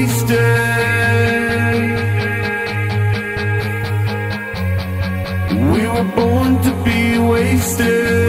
wasted. We were born to be wasted.